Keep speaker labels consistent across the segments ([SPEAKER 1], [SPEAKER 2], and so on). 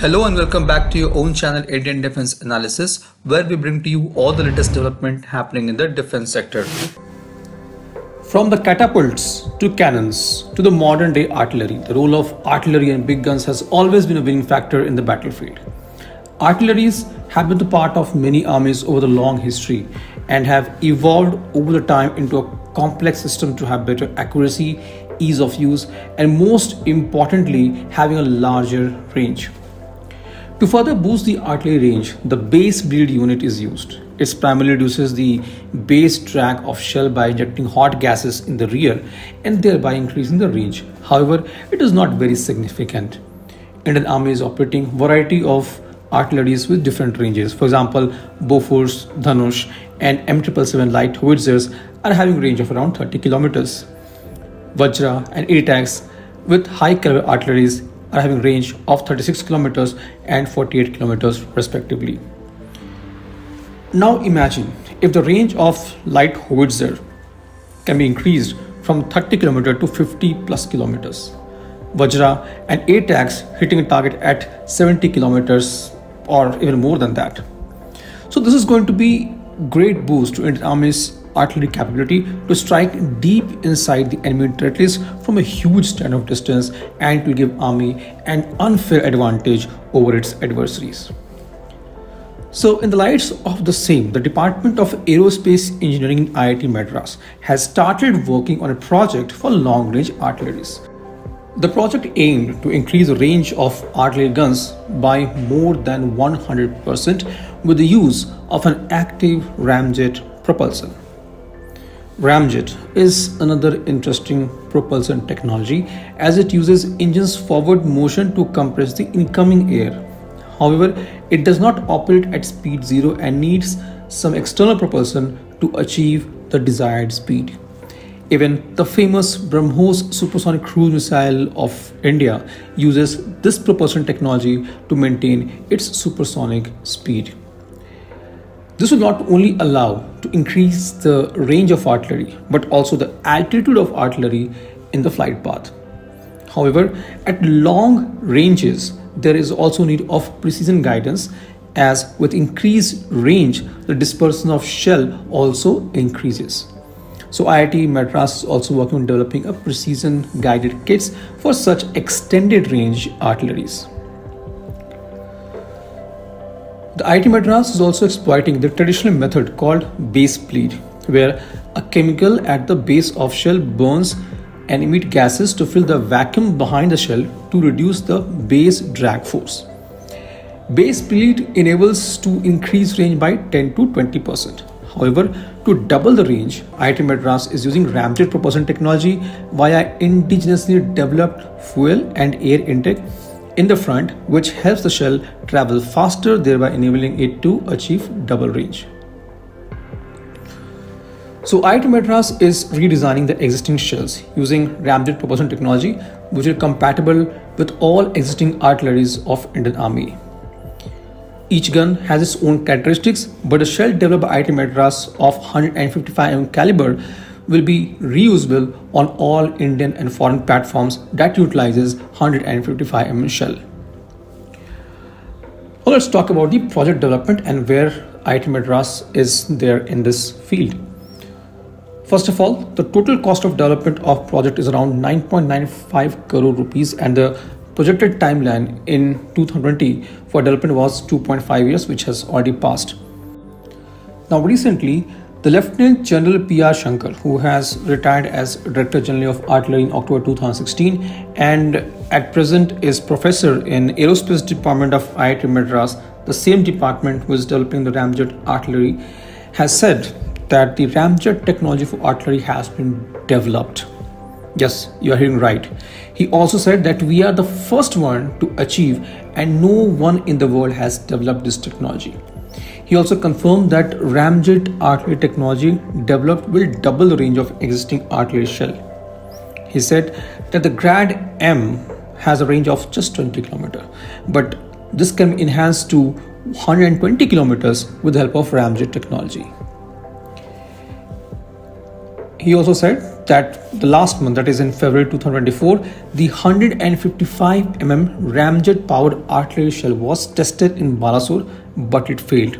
[SPEAKER 1] Hello and welcome back to your own channel Indian Defense Analysis where we bring to you all the latest development happening in the defense sector.
[SPEAKER 2] From the catapults to cannons to the modern day artillery, the role of artillery and big guns has always been a winning factor in the battlefield. Artilleries have been the part of many armies over the long history and have evolved over the time into a complex system to have better accuracy, ease of use, and most importantly, having a larger range. To further boost the artillery range, the base bleed unit is used. It primarily reduces the base drag of shell by injecting hot gases in the rear and thereby increasing the range. However, it is not very significant. Indian Army is operating variety of artilleries with different ranges. For example, Bofors, Dhanush, and M777 light howitzers are having range of around 30 kilometers. Vajra and ATAGS with high caliber artilleries are having range of 36 kilometers and 48 kilometers respectively. Now imagine if the range of light howitzer can be increased from 30 km to 50 plus kilometers. Vajra and ATAGS hitting a target at 70 kilometers or even more than that. So this is going to be great boost to Indian Army's artillery capability to strike deep inside the enemy territories from a huge stand of distance and to give army an unfair advantage over its adversaries. So, in the lights of the same, the Department of Aerospace Engineering IIT Madras has started working on a project for long range artilleries. The project aimed to increase the range of artillery guns by more than 100% with the use of an active ramjet propulsion. Ramjet is another interesting propulsion technology as it uses engine's forward motion to compress the incoming air. However, it does not operate at speed zero and needs some external propulsion to achieve the desired speed. Even the famous BrahMos supersonic cruise missile of India uses this propulsion technology to maintain its supersonic speed. This will not only allow to increase the range of artillery, but also the altitude of artillery in the flight path. However, at long ranges, there is also need of precision guidance as with increased range, the dispersion of shell also increases. So IIT Madras is also working on developing a precision guided kits for such extended range artilleries. The IIT Madras is also exploiting the traditional method called base bleed, where a chemical at the base of shell burns and emit gases to fill the vacuum behind the shell to reduce the base drag force. Base bleed enables to increase range by 10 to 20%. However, to double the range, IIT Madras is using ramjet propulsion technology via indigenously developed fuel and air intake in the front which helps the shell travel faster thereby enabling it to achieve double range. So IIT Madras is redesigning the existing shells using ramjet propulsion technology which is compatible with all existing artilleries of Indian Army. Each gun has its own characteristics but the shell developed by IIT Madras of 155 mm caliber will be reusable on all Indian and foreign platforms that utilizes 155 mm shell. Now let's talk about the project development and where IIT Madras is there in this field. First of all, the total cost of development of project is around 9.95 crore rupees and the projected timeline in 2020 for development was 2.5 years which has already passed. Now recently the Lieutenant General P.R. Shankar, who has retired as Director General of Artillery in October 2016 and at present is Professor in Aerospace Department of IIT Madras, the same department who is developing the ramjet artillery, has said that the ramjet technology for artillery has been developed. Yes, you are hearing right. He also said that we are the first one to achieve and no one in the world has developed this technology. He also confirmed that ramjet artillery technology developed will double the range of existing artillery shell. He said that the Grad M has a range of just 20 km, but this can be enhanced to 120 km with the help of ramjet technology. He also said that the last month, that is in February 2024, the 155 mm ramjet powered artillery shell was tested in Balasore, but it failed.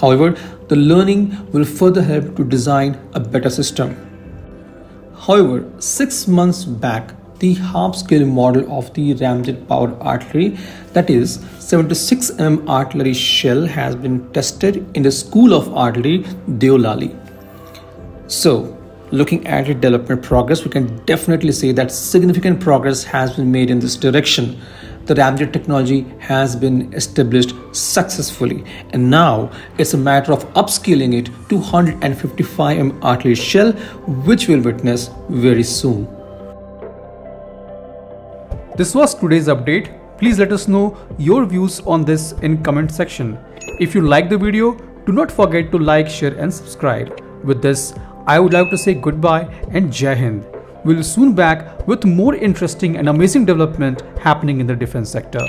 [SPEAKER 2] However, the learning will further help to design a better system. However, six months back, the half scale model of the ramjet powered artillery, that is 76 mm artillery shell, has been tested in the School of Artillery, Deolali. So, looking at its development progress, we can definitely say that significant progress has been made in this direction. The ramjet technology has been established successfully, and now it's a matter of upscaling it to 155mm artillery shell, which we'll witness very soon.
[SPEAKER 3] This was today's update. Please let us know your views on this in comment section. If you like the video, do not forget to like, share and subscribe. With this, I would like to say goodbye and Jai Hind. We'll soon back with more interesting and amazing development happening in the defense sector.